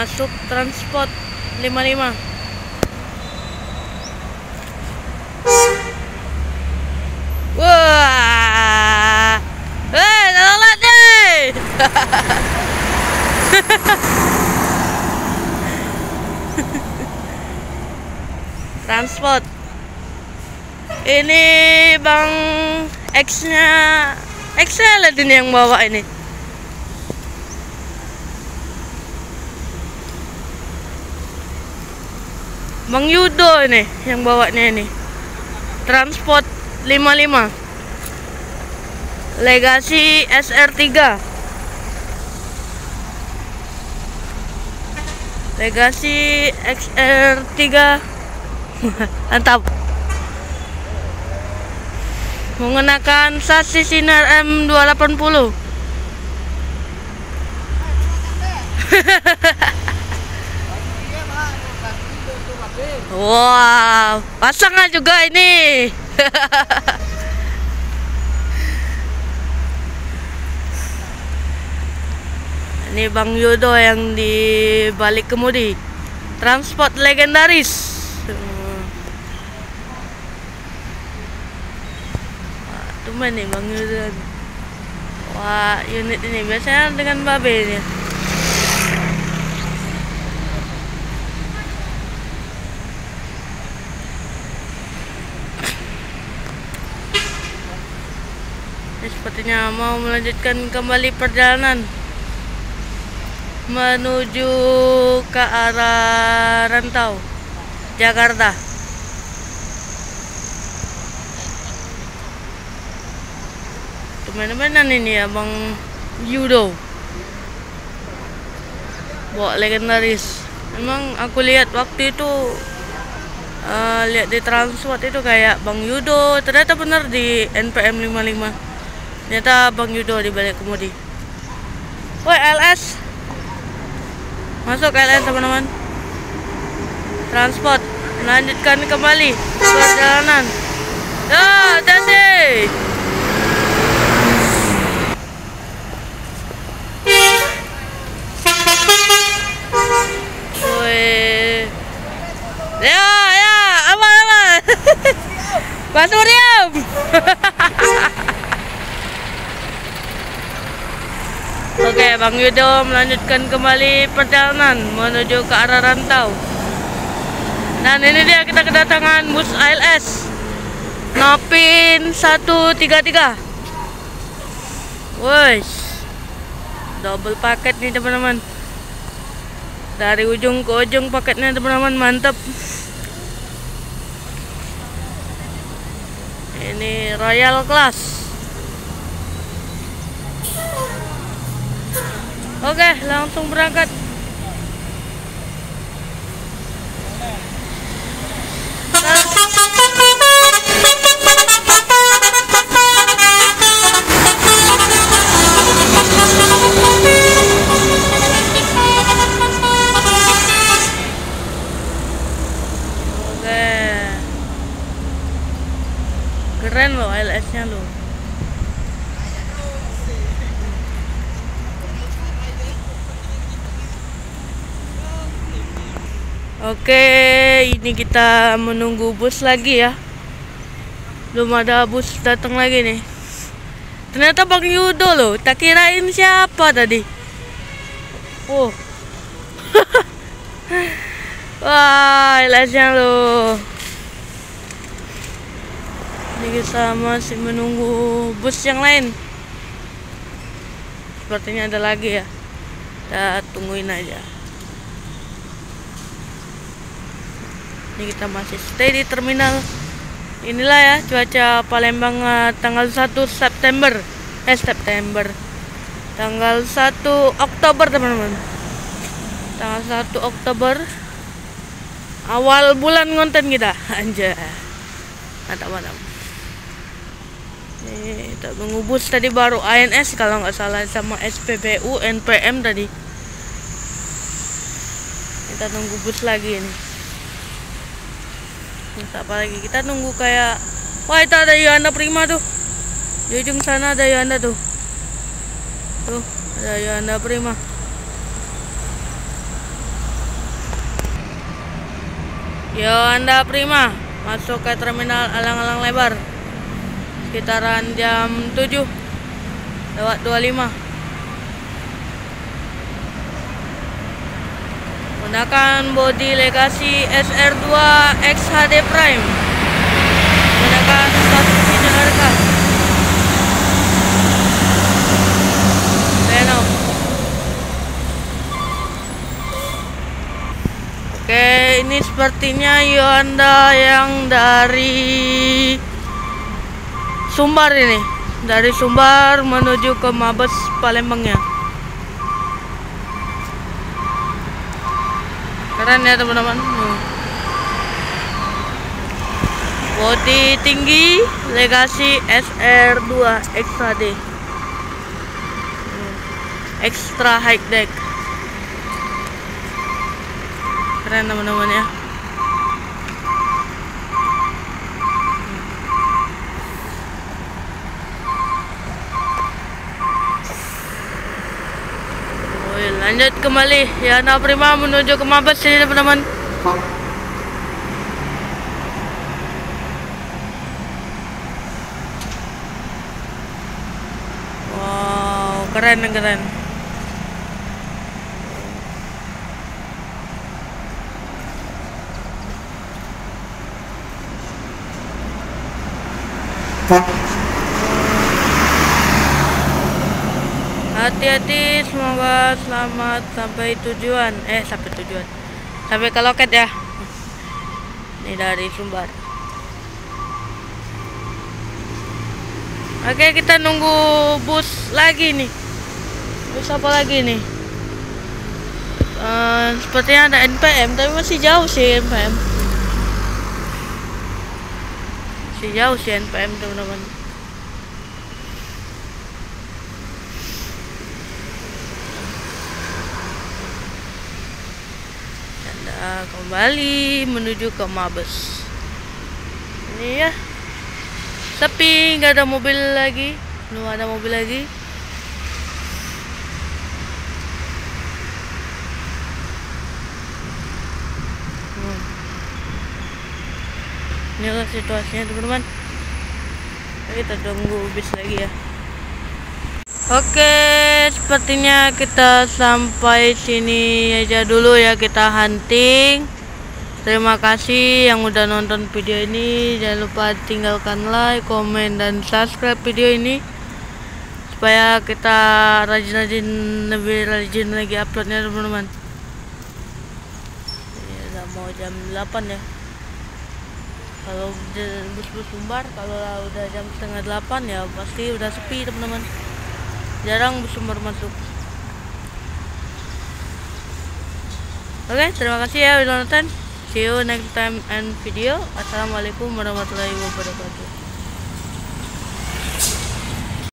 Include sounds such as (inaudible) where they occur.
masuk transport. 55 wah. Eh tolong deh (laughs) transport. Ini bang X nya Excel ini yang bawa ini Bang Yudo ini yang bawanya ini. Transport 55 legasi SR3 legasi XR3 mantap. Menggunakan sasis sinar M280 (laughs) Wow, pasangan juga ini. (laughs) ini Bang Yudo yang di balik kemudi. Transport legendaris. Tumen nih Bang Yudo. Wah, unit ini biasanya dengan babe ini. Ini sepertinya mau melanjutkan kembali perjalanan menuju ke arah Rantau, Jakarta. Teman-teman ini ya Bang Yudo. Bawa legendaris. Memang aku lihat waktu itu uh, Lihat di transport itu kayak Bang Yudo Ternyata benar di NPM 55 Ternyata Bang Yudo di balik kemudi Woi LS Masuk LS teman-teman Transport Melanjutkan kembali Perjalanan Ya, Woi. Ya, ya, aman, aman. (laughs) Suryam. (laughs) Oke, Bang Yudo melanjutkan kembali perjalanan menuju ke arah rantau. Dan ini dia kita kedatangan bus ALS Nopin 133. Woi. Double paket nih teman-teman dari ujung ke ujung paketnya teman-teman mantap ini royal class oke langsung berangkat Oke. Keren loh LS-nya loh. Oke, ini kita menunggu bus lagi ya. Belum ada bus datang lagi nih. Ternyata Bang Yudo loh. Tak kirain siapa tadi. Oh. (laughs) Wah, LS-nya loh. Ini kita masih menunggu bus yang lain. Sepertinya ada lagi ya. Kita tungguin aja. Ini kita masih stay di terminal. Inilah ya cuaca Palembang eh, tanggal 1 September. Eh September. Tanggal 1 Oktober teman-teman. Tanggal 1 Oktober awal bulan konten kita (laughs) anjay mantap mantap ini kita tunggu bus tadi baru ANS kalau nggak salah sama SPBU NPM tadi kita tunggu bus lagi ini terus apa lagi? Kita nunggu kayak wah itu ada Yohana Prima tuh. Di ujung sana ada Yohana tuh. Tuh ada Yohana Prima. Yohana Prima masuk ke terminal alang-alang lebar. Sekitaran jam 7 lewat 25 menggunakan bodi legasi SR2 XHD Prime satu sinyal harga Venom Oke, ini sepertinya Yonda yang dari Sumbar ini. Dari Sumbar menuju ke Mabes Palembangnya. Keren ya teman-teman. Hmm. Bodi tinggi legasi SR2 XHD. Hmm. Extra high deck keren teman-teman ya lanjut kembali. Ya nah prima menuju ke Mabes. Ini teman-teman. Wow keren keren Hati-hati, semoga selamat sampai tujuan. Eh, sampai tujuan. Sampai ke loket ya. Ini dari Sumbar. Oke, kita nunggu bus lagi nih. Bus apa lagi nih? Uh, sepertinya ada NPM, tapi masih jauh sih NPM. Masih jauh sih NPM, teman-teman. Anda kembali menuju ke Mabes. Ini ya. Sepi, nggak ada mobil lagi. Belum ada mobil lagi. Hmm. Inilah situasinya teman-teman. Kita tunggu bis lagi ya. Oke, sepertinya kita sampai sini aja dulu ya kita hunting. Terima kasih yang udah nonton video ini. Jangan lupa tinggalkan like, komen, dan subscribe video ini supaya kita rajin-rajin lebih rajin lagi uploadnya teman-teman. Ini udah mau jam 8 ya. Kalau bus-bus sumbar kalau udah jam setengah 8 ya pasti udah sepi teman-teman jarang sumber masuk. Oke okay, terima kasih ya udah nonton. See you next time and video. Assalamualaikum warahmatullahi wabarakatuh